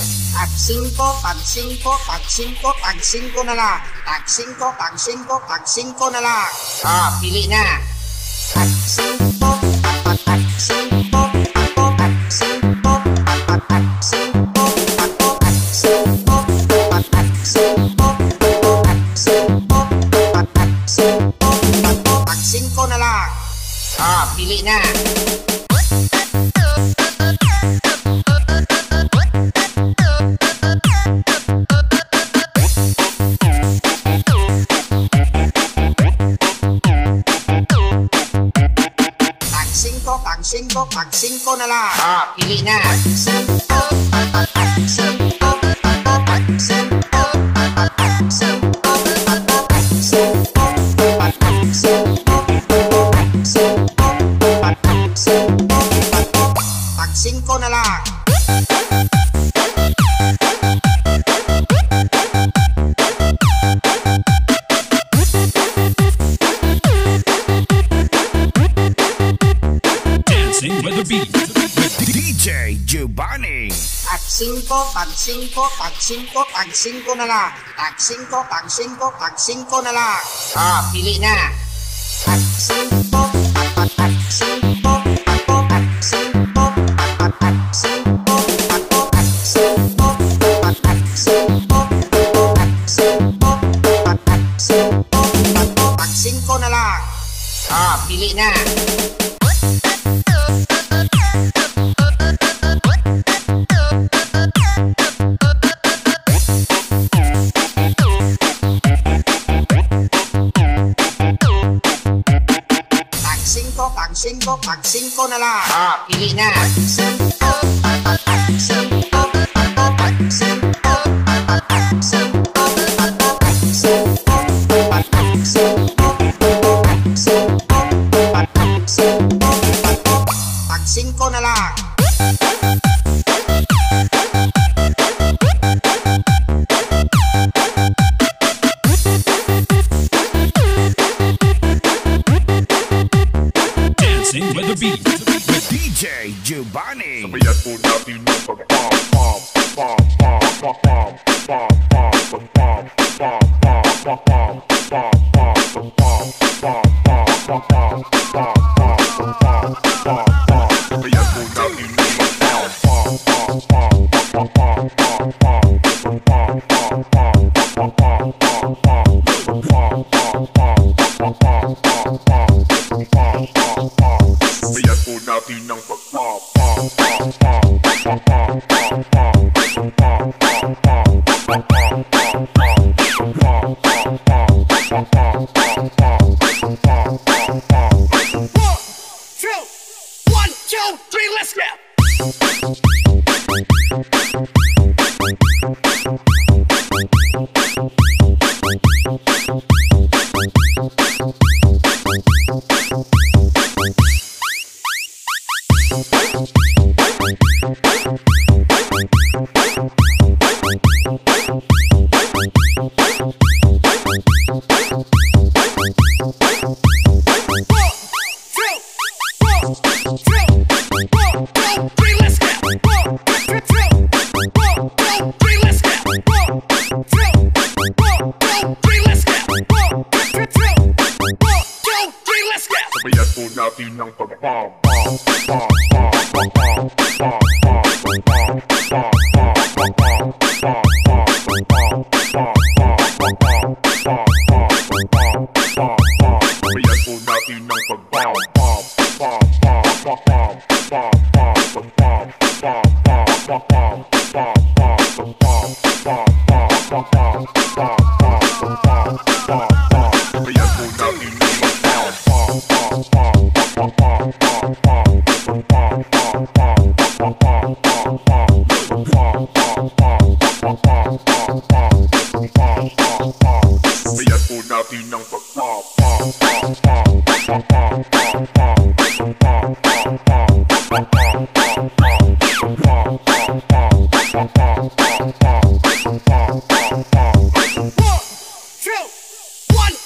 Tag 5, tag 5, tag 5, tag 5 na lang. Tag 5, tag 5, tag 5 na lang. Ah, pili na. Tag 5, tag 5, tag 5, tag 5, tag 5, Pili na. Pag-singko, pag-singko, pag-singko na lang. Ah, pili na. Pag-singko, pag-singko. 5, tag 5, tag 5 na lang. Tag 5, tag 5, tag 5 na lang. Ah, pili na. Tag 5, tag 5. Ah, Pilinas. Bye. Uh -huh.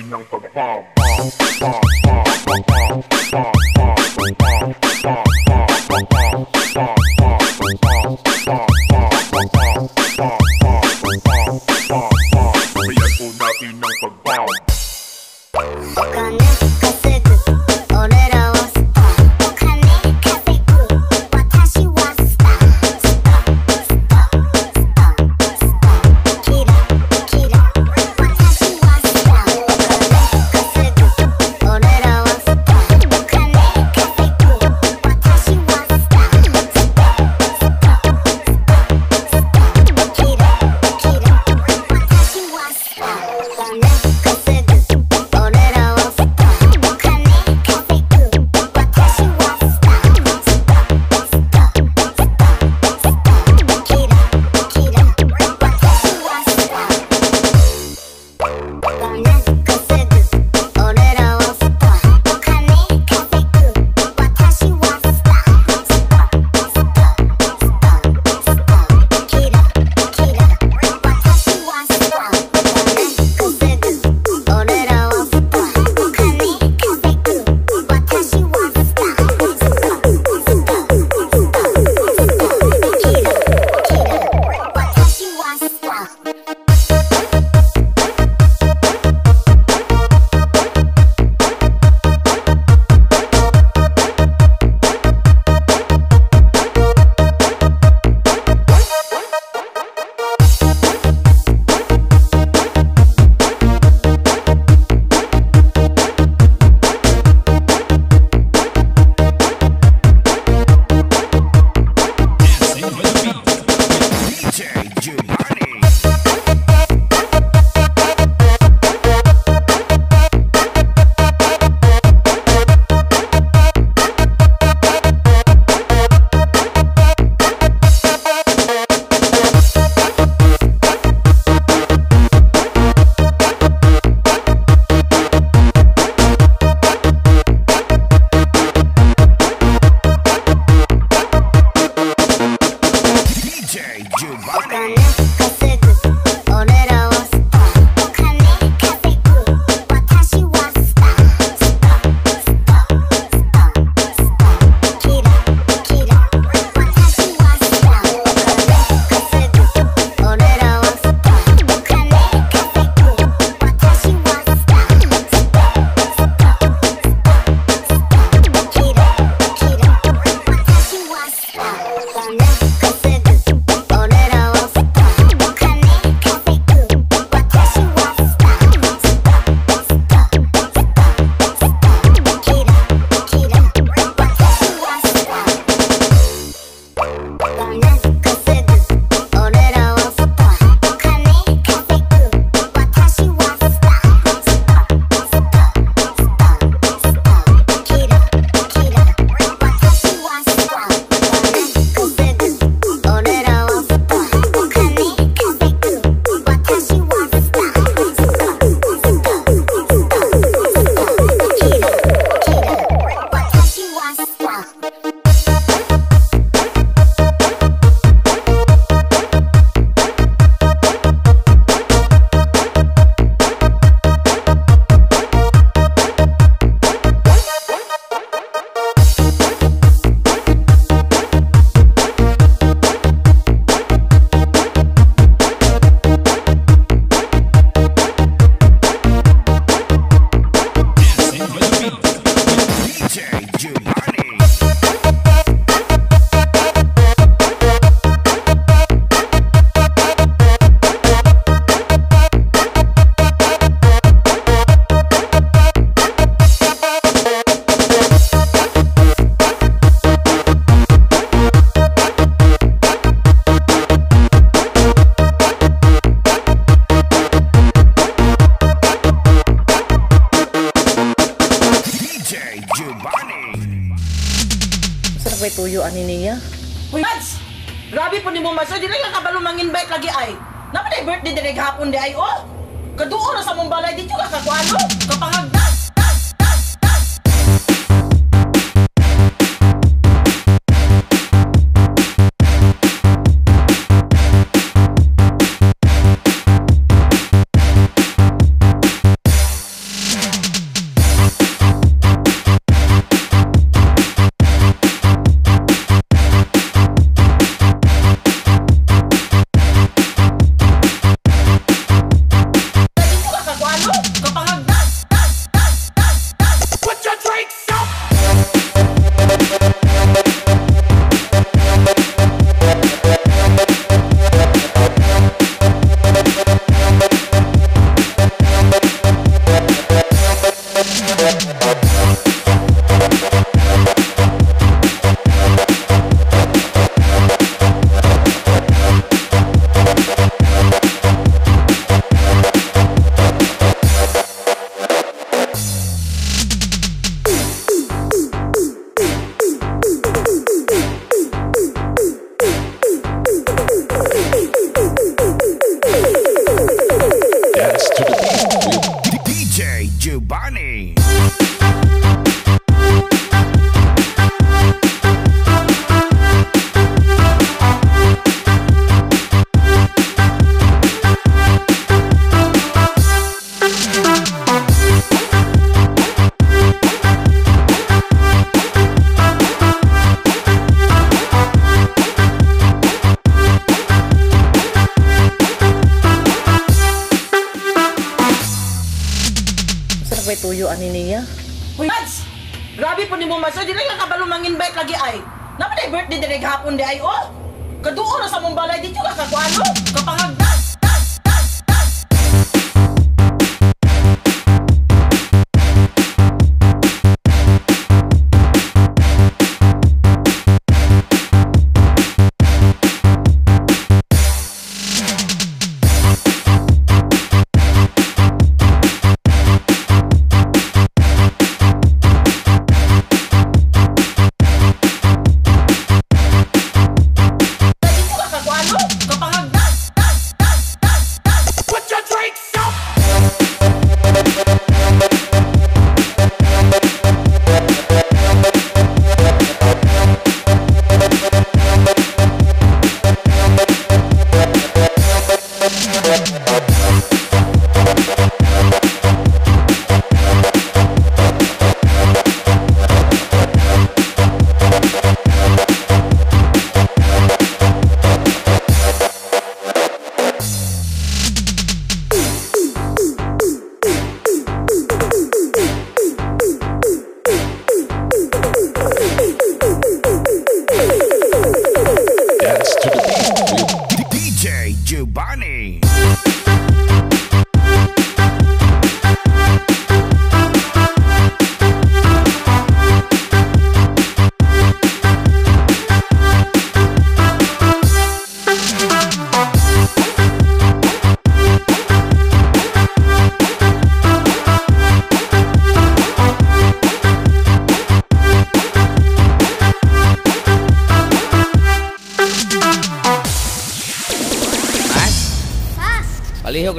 you know the bomb, bomb, bomb.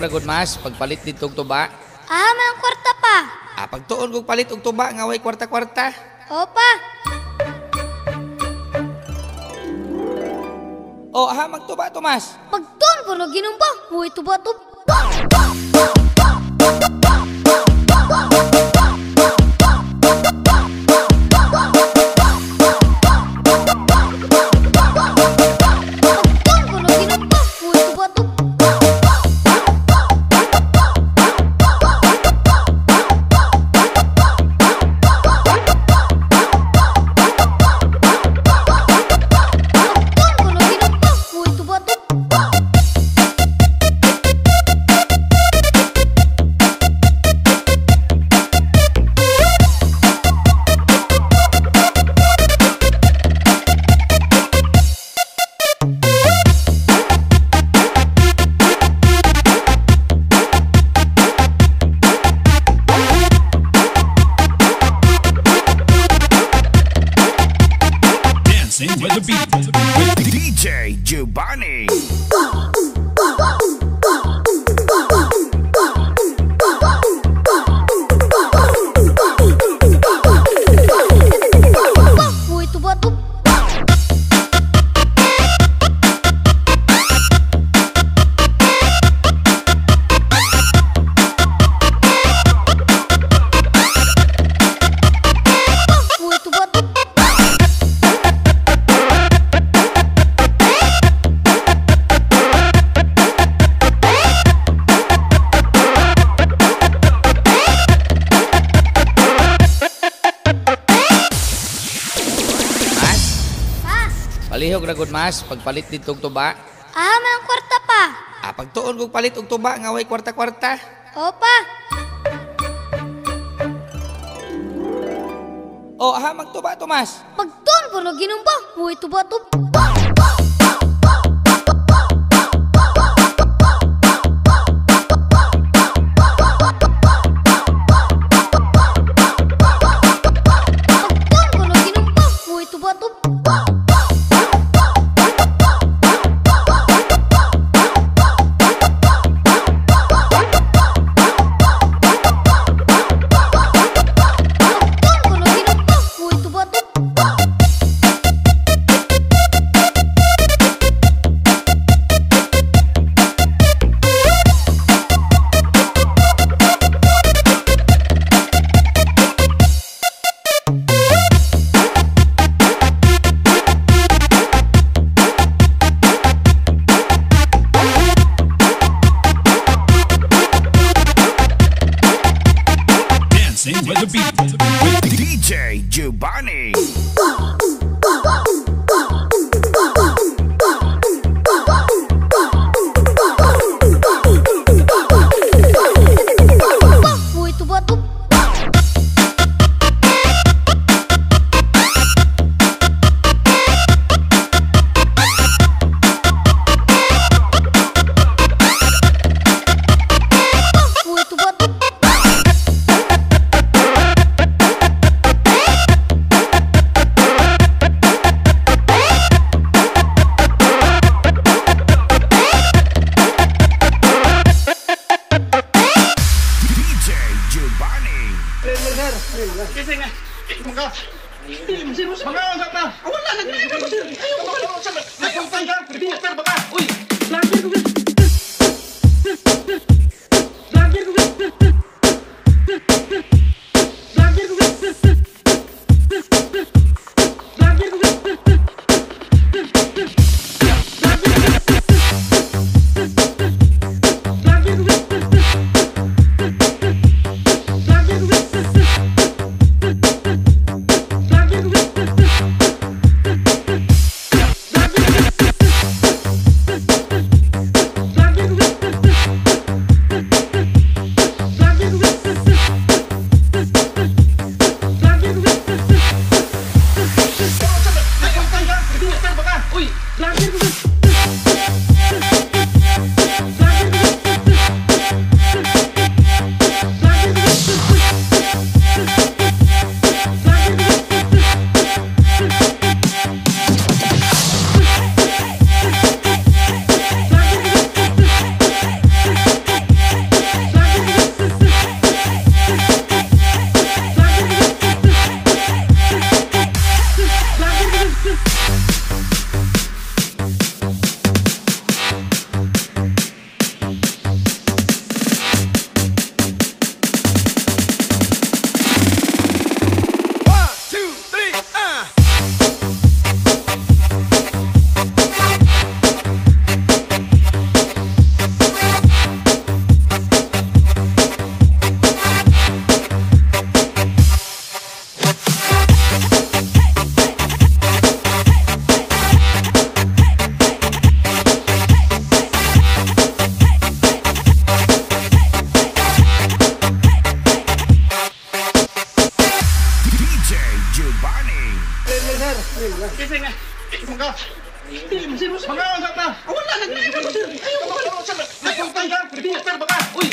Palihog ra gud mas pagpalit dito og tuba. ah, may kwarta pa. Ah, pagtuon kog palit og tuba nga way kwarta-kwarta. Opa, O ha magtuba Tomas. pagton ko na ginumba. Uy, tuba to. Palihog ra gud mas pagpalit dito tuba. ah, may kwarta pa. Ah, pagtuon kog palit og tuba nga way kwarta-kwarta. Opa, O ha magtuba Tomas. pagton ko na ginumba. Uy, tuba Mga usap na. Wala na dili ka sir. Ayaw ko usap. Nagpuntan ka. Reporter ba ka? Uy, nagpuntan Mga usap na. Wala na dili ka sir. Ayaw ko. Reporter ka? Reporter ba ka? Uy,